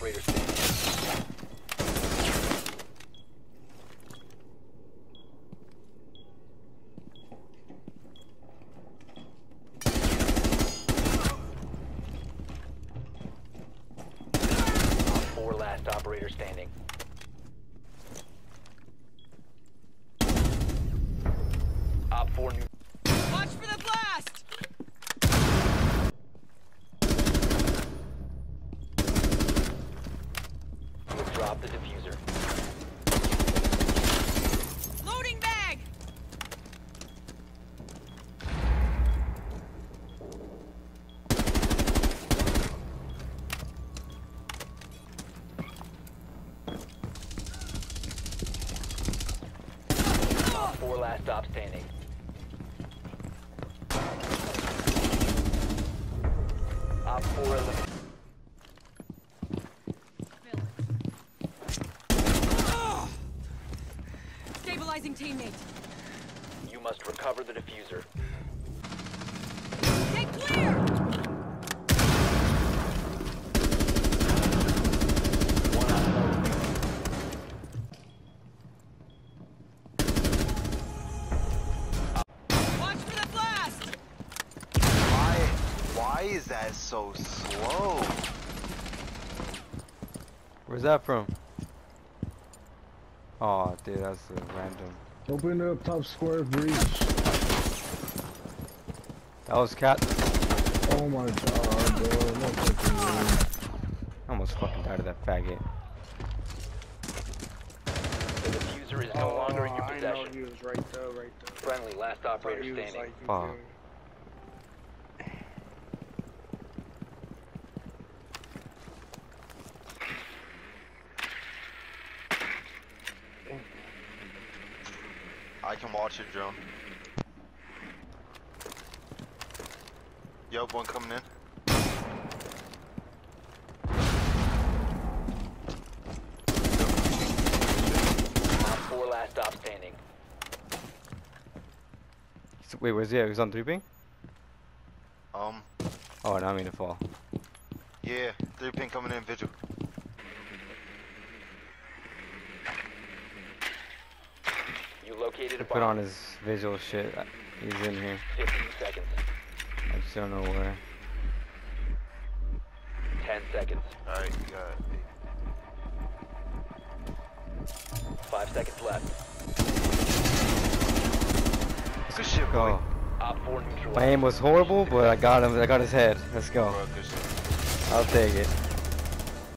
operator standing. Op four last operator standing. Op four new. Watch for the blast! You the defuser. Loading bag! Four last stop standing. Stabilizing teammate. You must recover the defuser. Get clear! One on four remaining. Watch for the blast! Why? Why is that so slow? Where's that from? Oh, dude, that's a random. Open up top square breach. That was cat. Oh my god, bro. No fucking way. I almost fucking died of that faggot. The defuser is no longer in your Oh, I know possession. he was right there, right there. Friendly, last operator standing. like, Fuck. I can watch it, drone. Yup, one coming in. Four last stop standing. Wait, where's he at? He's on 3 ping? Um, Oh, now I mean to fall. yeah, three pin coming in, vigil. You located a Put on his visual shit. Uh, He's in here. 15 seconds. I just don't know where. 10 seconds. Alright, you got it. 5 seconds left. Good shit, boy. Go. Op 4 neutralized. My aim was horrible, but I got him. I got his head. Let's go. Bro, good shit. I'll take it.